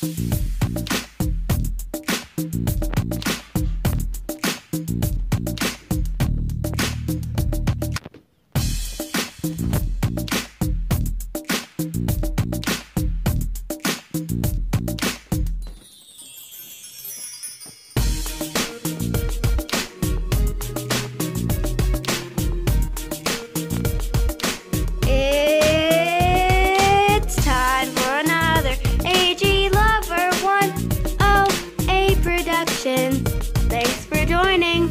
It's joining.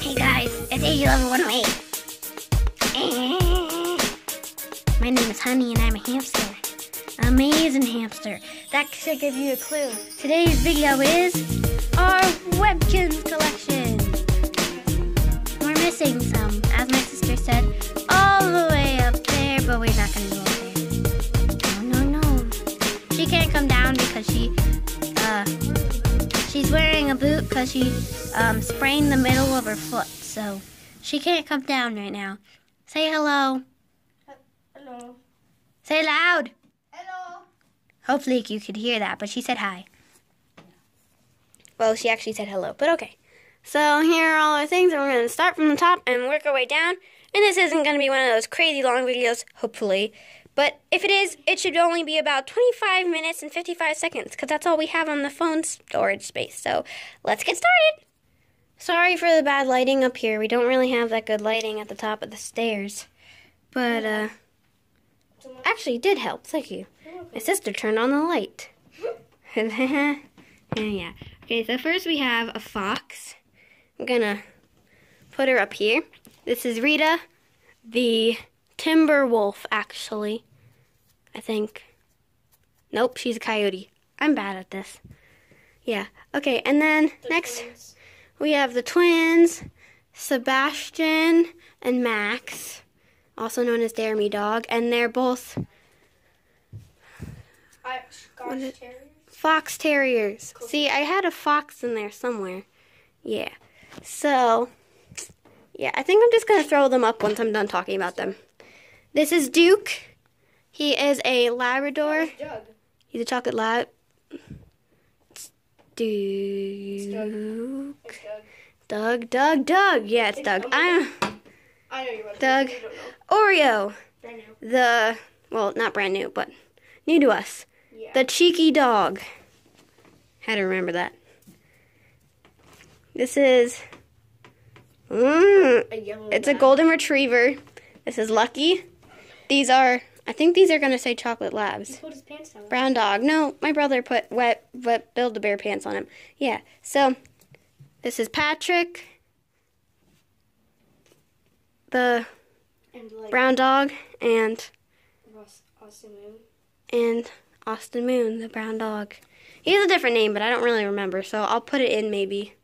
Hey guys, it's AG Lover 108. My name is Honey and I'm a hamster. Amazing hamster. That should give you a clue. Today's video is our Webkinz collection. We're missing some, as my sister said, all the way up there, but we're not gonna go up there. No, no, no. She can't come down because she, uh, she's wearing a boot because she um, sprained the middle of her foot, so she can't come down right now. Say hello. Hello. Say loud. Hello. Hopefully you could hear that, but she said hi. Well, she actually said hello, but okay. So here are all our things, and we're going to start from the top and work our way down. And this isn't going to be one of those crazy long videos, hopefully. But if it is, it should only be about 25 minutes and 55 seconds, because that's all we have on the phone storage space. So let's get started. Sorry for the bad lighting up here. We don't really have that good lighting at the top of the stairs. But, uh, actually, it did help. Thank you. My sister turned on the light. yeah. Okay, so first we have a fox. I'm gonna put her up here. This is Rita, the timber wolf, actually. I think. Nope, she's a coyote. I'm bad at this. Yeah. Okay, and then next we have the twins, Sebastian and Max, also known as Jeremy Dog, and they're both is- fox terriers. See, I had a fox in there somewhere. Yeah. So, yeah, I think I'm just going to throw them up once I'm done talking about them. This is Duke. He is a Labrador. He's a chocolate lab. It's Duke. Doug, Doug, Doug. Yeah, it's Doug. I'm I know you want Doug. You don't know. Oreo. Brand new. The, well, not brand new, but new to us. Yeah. The cheeky dog. Had to remember that. This is. Mm, a it's a golden retriever. This is Lucky. These are. I think these are gonna say chocolate labs. Pulled his pants down. Brown dog. No, my brother put wet, wet Build a Bear pants on him. Yeah. So, this is Patrick. The And like brown dog, and Austin Moon. and Austin Moon, the brown dog. He has a different name, but I don't really remember, so I'll put it in maybe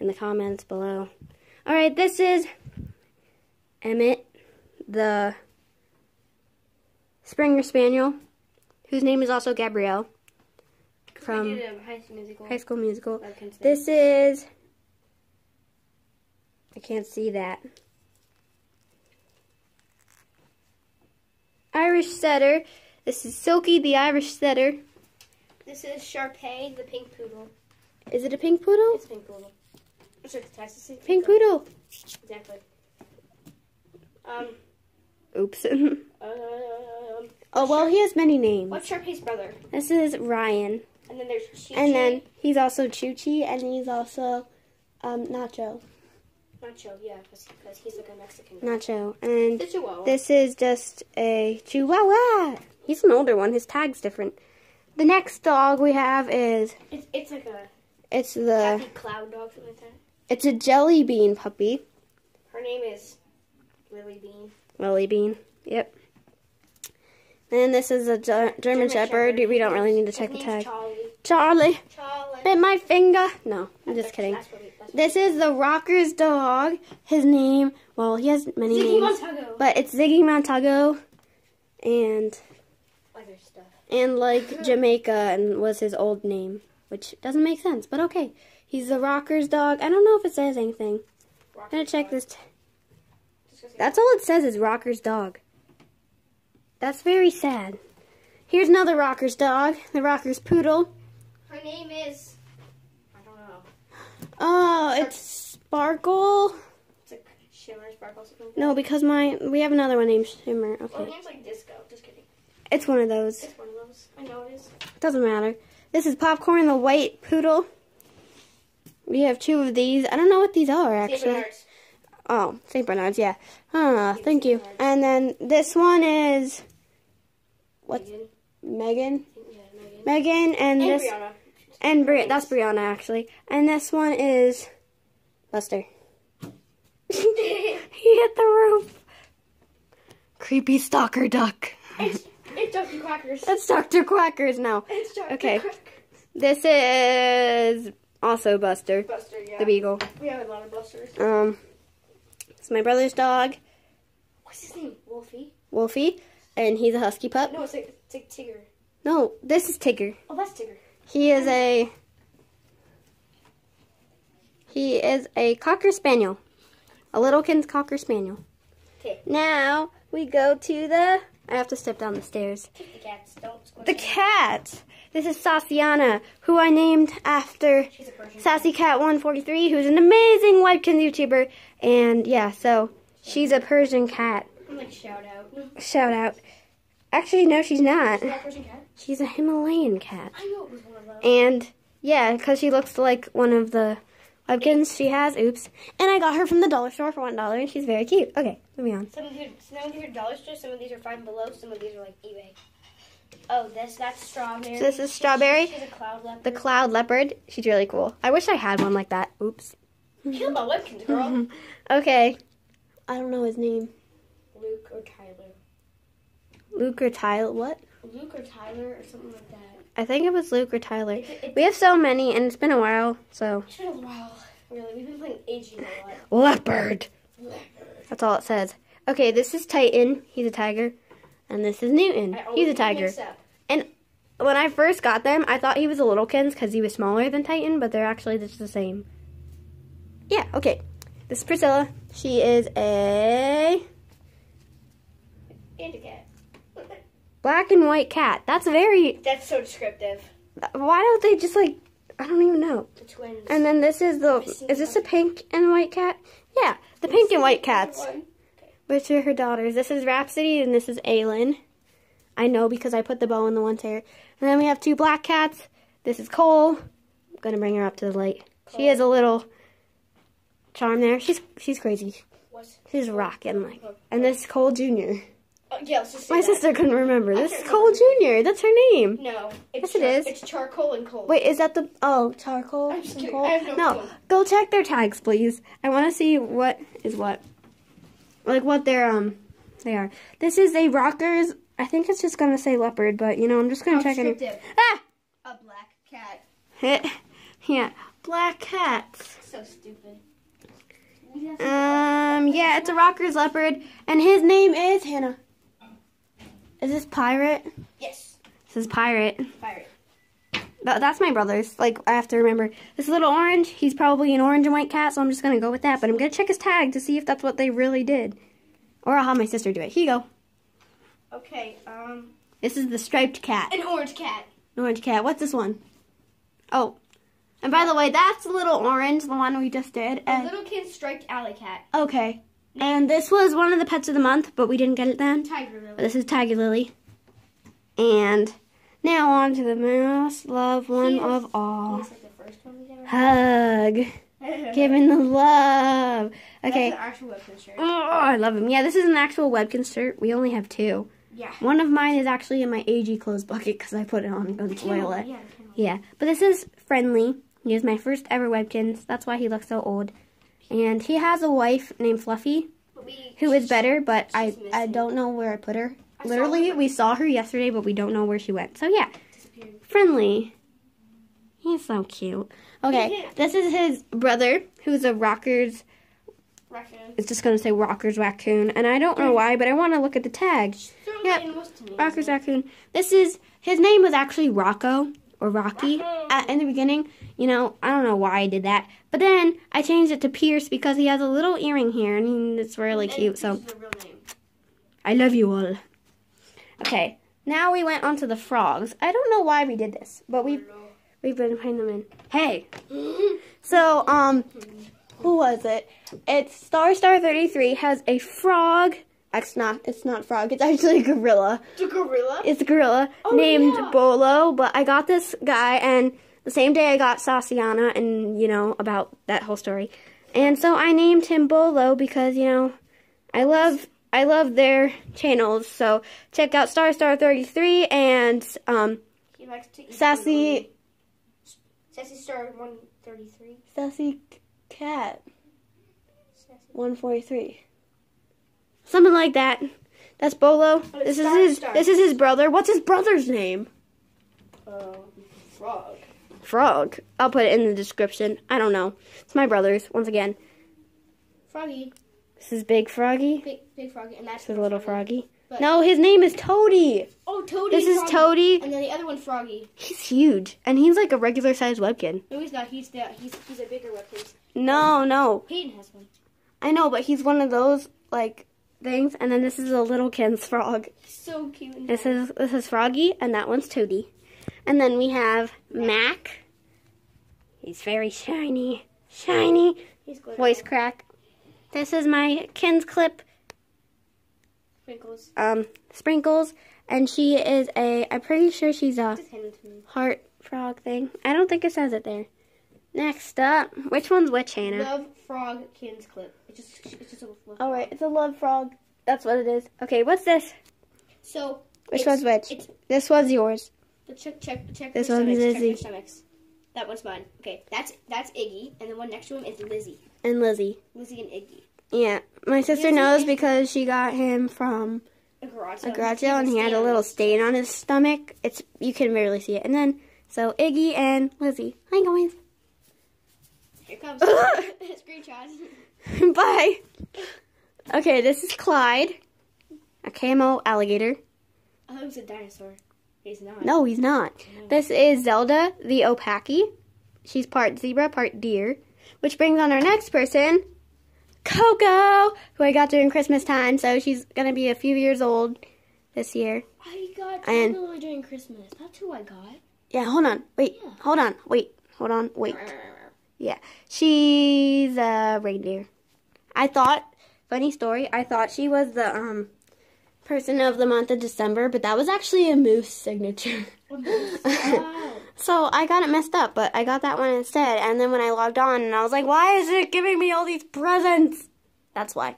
in the comments below. All right, this is Emmett, the Springer Spaniel, whose name is also Gabrielle from we did a high school musical. High School Musical. This is. I can't see that. Irish Setter. This is Silky the Irish Setter. This is Sharpay, the pink poodle. Is it a pink poodle? It's a pink poodle. It's like the Texas City Pink poodle. Exactly. Um. Oops. um oh, well, he has many names. what's Sharpay's brother? This is Ryan. And then there's Chi And then he's also Chuchi, and he's also um, Nacho. Nacho, yeah, because he's like a Mexican. guy. Nacho. And This is just a Chihuahua. He's an older one. His tag's different. The next dog we have is It's, it's like a it's the happy cloud dog, something like that. it's a jelly bean puppy. Her name is Lily Bean. Lily bean. Yep. Then this is a Ger- German, Shepherd. We don't really need to check the tag. Charlie. Charlie, Charlie. bit my finger. No, I'm just kidding. That's what we, that's This is the Rocker's dog. His name, well, he has many Ziggy names, Montago. but it's Ziggy Montago, and Other stuff. and like Jamaica and was his old name, which doesn't make sense, but okay. He's the Rocker's dog. I don't know if it says anything. I'm gonna check this. That's all it says is Rocker's dog. That's very sad. Here's another Rockers dog, the Rockers poodle. Her name is. I don't know. Oh, it's Sparkle. It's like Shimmer Sparkle something. like No, because my we have another one named Shimmer. that. Well, her Okay, name's like Disco. Just kidding. it's one of those. It's one of those. I know it is. Doesn't matter. This is Popcorn, the white poodle. We have two of these. I don't know what these are actually. Oh, St. Bernard's, yeah. Ah, thank you. And then this one is what? Megan. Megan. Yeah, Megan. Megan, and, And this Brianna. and Bri- that's Brianna actually. And this one is Buster. he hit the roof. Creepy stalker duck. It's, it's Dr. Quackers. That's Dr. Quackers now. It's Dr. Okay. Quackers. This is also Buster, Buster, yeah. the beagle. We have a lot of Busters. Um, it's my brother's dog, What's his name? Wolfie? Wolfie, and he's a husky pup. No, it's like, it's like Tigger. No, this is Tigger. Oh, that's Tigger. He is a he is a cocker spaniel, a littlekin's cocker spaniel. Okay. Now we go to the. I have to step down the stairs. The cats. Don't The them. This is Sasiana, who I named after Sassy Cat 143, who's an amazing webkinz YouTuber. And yeah, so she's a Persian cat. I'm like, shout out. Shout out. Actually, no, she's not. Is that a Persian cat? She's a Himalayan cat. I knew it was one of those. And yeah, because she looks like one of the webkinz she has. Oops. And I got her from the dollar store for one dollar, and she's very cute. Okay, moving on. Some of these, some of these are dollar store. Some of these are five below. Some of these are like eBay. Oh, this that's strawberry. So this is strawberry? She's a cloud leopard. The cloud leopard. She's really cool. I wish I had one like that. Oops. Kill my webkinz, girl. Okay. I don't know his name. Luke or Tyler. Luke or Tyler. What? Luke or Tyler or something like that. I think it was Luke or Tyler. It, it, We have so many, and it's been a while. So it's been a while. Really, we've been playing AG a lot. leopard. That's all it says. Okay, this is Titan. He's a tiger, and this is Newton. He's a tiger. And. When I first got them, I thought he was a littlekins because he was smaller than Titan, but they're actually just the same. Yeah. Okay. This is Priscilla. She is a And a cat. black and white cat. That's very. That's so descriptive. Why don't they just like? I don't even know. The twins. And then this is the. Is this a pink and white cat? Yeah, the pink and white cats, One. Which are her daughters. This is Rhapsody and this is Aylin. I know because I put the bow in the one's hair. And then we have two black cats. This is Cole. I'm gonna bring her up to the light. She has a little charm there. She's she's crazy. What's, She's rocking like. And this is Cole Jr. oh, yeah, My that. sister couldn't remember. This is Cole Jr. That's her name. No, it's Yes, it is. It's charcoal and Cole. Wait, is that the oh charcoal? And kidding. Cole? I have no no, go check their tags, please. I want to see what is what, like what they're um they are. This is a rockers. I think it's just gonna say leopard, but you know I'm just gonna How check it. Ah, A black cat. hit, yeah, black cats. So stupid. Um, yeah, it's a rockers leopard, and his name is Hannah. Is this pirate? Yes. This is pirate. Pirate. Th- that's my brother's. Like, I have to remember. This little orange, he's probably an orange and white cat, so I'm just gonna go with that. But I'm gonna check his tag to see if that's what they really did. Or I'll have my sister do it. Here you go. Okay. Um. This is the striped cat. An orange cat. An orange cat. What's this one? Oh. And by the way, that's the little orange, the one we just did. A And, little kid striped alley cat. okay. And this was one of the pets of the month, but we didn't get it then. Tiger lily. This is Tiger Lily. And now on to the most loved one of all. He's like the first one Hug. Giving the love. Okay. That's an actual weapon shirt. Oh, I love him. Yeah, this is an actual webkin shirt. We only have two. Yeah. One of mine is actually in my AG clothes bucket because I put it on and spoil it. Yeah. Yeah, but this is friendly. He is my first ever webkinz. That's why he looks so old. And he has a wife named Fluffy who is better, but I I don't know where I put her. Literally, we saw her yesterday, but we don't know where she went. So yeah, friendly. He's so cute. Okay, this is his brother, who's a Rockers. Raccoon. It's just gonna say Rockers raccoon, and I don't know why, but I want to look at the tag. Yep. my animals to me. Rockers raccoon. This is his name was actually Rocco or Rocky at, in the beginning. You know, I don't know why I did that, but then I changed it to Pierce because he has a little earring here, and it's really And cute. So is the real name. I love you all. Okay, now we went on to the frogs. I don't know why we did this, but we we've been putting them in. Hey. So, um who was it? It's Star Star 33 has a frog. It's not it's not frog. It's actually a gorilla. It's a gorilla. It's a gorilla Oh, named yeah. Bolo, but I got this guy and the same day I got Sasiana and you know about that whole story. And so I named him Bolo because, you know, I love I love their channels. So check out Star Star 33 and um He likes to eat Sassy Sassy Star 133. Sassy Cat 143. Something like that. That's Bolo. This is Star his Star. this is his brother. What's his brother's name? Uh, frog. Frog. I'll put it in the description. I don't know. It's my brother's. Once again, Froggy. This is Big Froggy. Big, big froggy. And that's This is Little Froggy. No, his name is Toady. Oh, Toady. This is Froggy. Toady. And then the other one, Froggy. He's huge, and he's like a regular sized webkin. No, he's not. He's the, he's he's a bigger webkin. No, no, Peyton has one. I know, but he's one of those like things. And then this is a little Ken's frog. So cute. This is this is Froggy, and that one's Toady. And then we have Mac. He's very shiny, shiny. he's. Voice crack. This is my Kinz clip. Sprinkles. um, Sprinkles, and she is a. I'm pretty sure she's a Just hand it to me. heart frog thing. I don't think it says it there. Next up, which one's which, Hannah? Love frog kins clip. It's just it's just a love All frog. right, it's a love frog. That's what it is. Okay, what's this? So Which one's which? It's This one's yours. the check check check. This one's Izzy. That one's mine. Okay, that's that's Iggy, and the one next to him is Lizzie. And Lizzie. Lizzie and Iggy. Yeah, my sister Lizzie knows because she got him from A garage a sale. garage sale, and he had a little stain on his stomach. It's you can barely see it. And then so Iggy and Lizzie. Hi guys. Here comes screenshot. Bye. Okay, this is Clyde, a camo alligator. Oh, I thought it was a dinosaur. He's not. No, he's not. This is Zelda, the Opaki. She's part zebra, part deer. Which brings on our next person, Coco, who I got during Christmas time. So she's gonna be a few years old this year. I got And- during Christmas. That's who I got. Yeah, hold on. Wait, Yeah. hold on. Wait, hold on. Wait. Yeah, she's a reindeer. I thought, funny story, I thought she was the um person of the month of December, but that was actually a moose signature. So I got it messed up, but I got that one instead. And then when I logged on, and I was like, why is it giving me all these presents? That's why.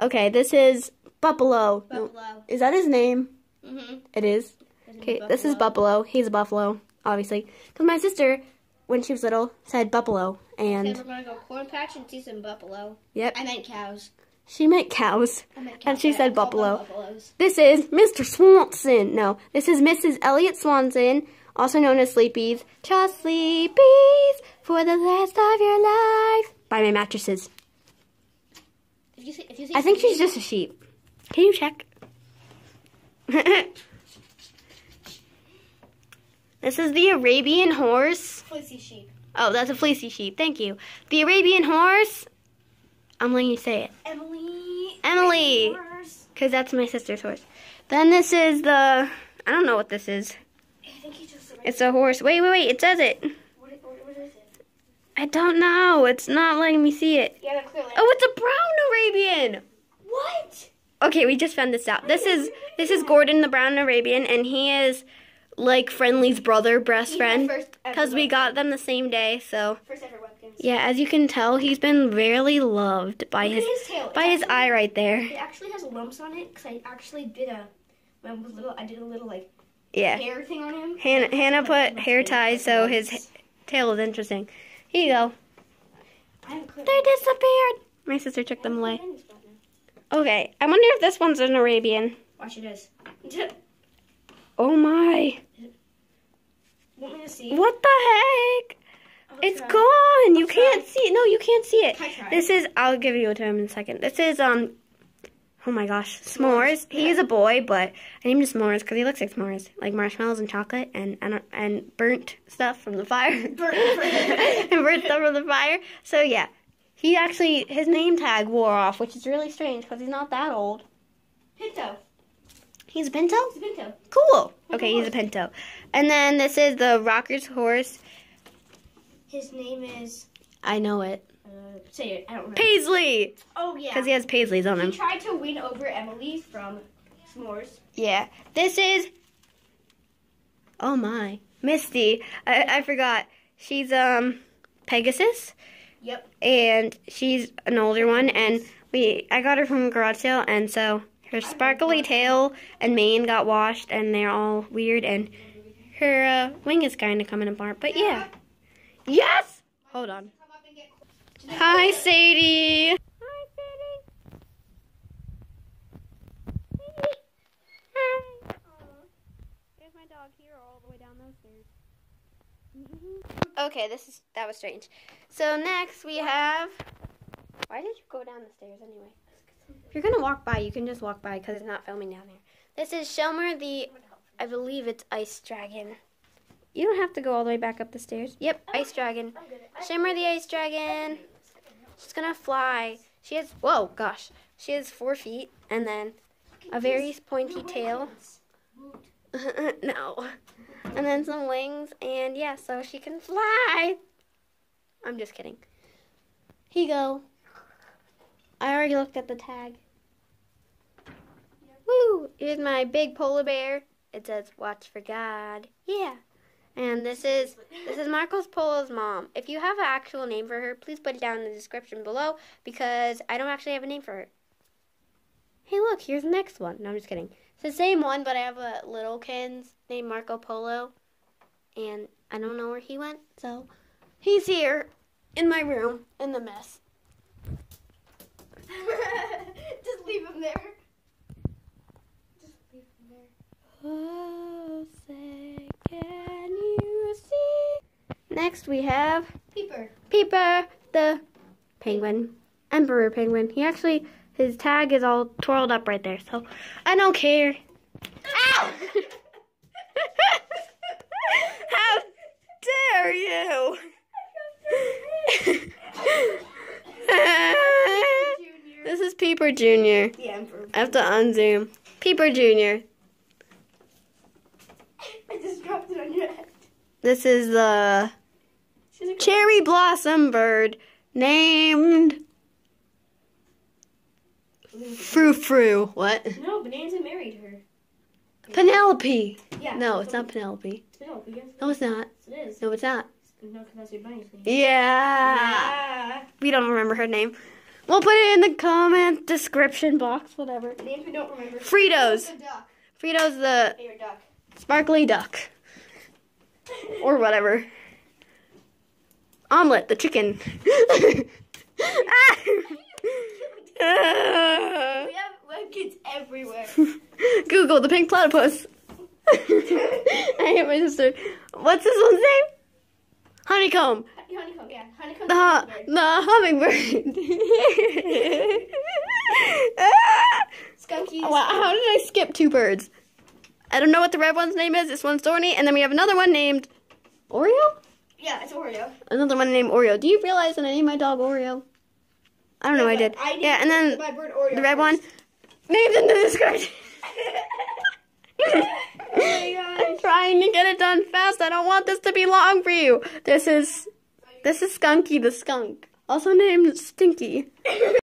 Okay, this is Buffalo. Buffalo. Is that his name? Mm-hmm. It is. Okay, this is Buffalo. He's a buffalo, obviously. Because my sister, when she was little, said buffalo, and Okay, we're gonna go corn patch and see some buffalo. yep, I meant cows. She meant cows. I meant cows. And she said I called them buffalo. This is Mr. Swanson. No, this is Mrs. Elliot Swanson, also known as Sleepies. Just Sleepies for the rest of your life. Buy my mattresses. If you see, if you see I think she's just a sheep. Can you check? this is the Arabian horse. fleecy sheep. Oh, that's a fleecy sheep. Thank you. The Arabian horse. I'm letting you say it. Emily. Emily. Because that's my sister's horse. Then this is the. I don't know what this is. I think he just. It's a horse. Wait, wait, wait. It says it. What, what, what is it? I don't know. It's not letting me see it. Yeah, clearly. Oh, it's a brown Arabian. what? Okay, we just found this out. This is this is Gordon the brown Arabian, and he is like Friendly's brother, best friend. Because we got them the same day, so First ever webkinz. yeah. As you can tell, he's been really loved by Look his his tail. by It his actually- eye right there. It actually has lumps on it because I actually did a. When I was little, I did a little like Yeah. hair thing on him. Hannah, Hannah put hair ties so his tail is interesting. Here you go. They disappeared. My sister took them away. I haven't cleared this Okay, I wonder if this one's an Arabian. Watch it is. Oh my. Want me to see? What the heck? I'll It's try. gone. You I'll can't see it. No, you can't see it. This is. I'll give you a to him in a second. This is um. Oh my gosh, s'mores. S'mores. He is a boy, but I named him s'mores because he looks like s'mores, like marshmallows and chocolate and and, and burnt stuff from the fire. Burnt- burnt. and burnt stuff from the fire. So yeah, he actually his name tag wore off, which is really strange because he's not that old. Pinto. He's a pinto? It's a pinto. Cool. Okay, he's a pinto. And then this is the Rocker's horse. His name is. I know it. Uh, say it. I don't remember. Paisley! oh yeah. Because he has Paisleys on him. He tried to win over Emily from S'mores. Yeah. This is. Oh my. Misty. I, I forgot. She's, um, Pegasus. Yep. And she's an older one. And we, I got her from a garage sale. And so her sparkly tail and mane got washed. And they're all weird. And her uh, wing is kind of coming apart. But yeah. Yes! Hold on. Come up and get. Hi, Sadie. Hi, Sadie. Hi. There's my dog here all the way down those stairs. okay, this is that was strange. So next we have. Why did you go down the stairs anyway? If you're gonna walk by, you can just walk by because it's not filming down there. This is Shelmer the, I believe it's Ice Dragon. You don't have to go all the way back up the stairs. Yep, Ice Dragon. I'm good. I- Shimmer the Ice Dragon. She's gonna fly. She has, whoa, gosh. She has four feet and then a very pointy tail. no. And then some wings and yeah, so she can fly. I'm just kidding. Here you go. I already looked at the tag. Woo! Here's my big polar bear. It says watch for God. Yeah. And this is this is Marcos Polo's mom. If you have an actual name for her, please put it down in the description below because I don't actually have a name for her. Hey, look, here's the next one. No, I'm just kidding. It's the same one, but I have a little kins named Marco Polo, and I don't know where he went. So he's here in my room in the mess. Just leave him there. Just leave him there. Oh, say, can you see? Next, we have Peeper. Peeper, the penguin, emperor penguin. He actually, his tag is all twirled up right there, so I don't care. Ow! How dare you! this is Peeper Jr. The Emperor. I have to unzoom. Peeper Jr. I just dropped it on your head. This is the cherry blossom bird named Frou Frou. What? No, Bonanza married her. Penelope. Yeah. No, it's not Penelope. It's Penelope, yes. No, it's not. Yes, it is. No, it's not. No, because that's your bunny's name. Yeah. Ah. We don't remember her name. We'll put it in the comment description box, whatever. Names we don't remember. Fritos. The duck. Frito's the Favorite duck. sparkly duck. Or whatever. Omelet, the chicken. We have kids everywhere. Google the pink platypus. I hate my sister. What's this one's name? Honeycomb. Honeycomb, yeah. Honeycomb. The, hu- bird. the hummingbird. Skunky. wow, how did I skip two birds? I don't know what the red one's name is. This one's Thorny, and then we have another one named Oreo. Yeah, it's Oreo. Another one named Oreo. Do you realize that I named my dog Oreo? I don't know. I did. I yeah, and then my bird Oreo. the red one named in the description. Oh my I'm trying to get it done fast. I don't want this to be long for you. This is this is Skunky the skunk, also named Stinky.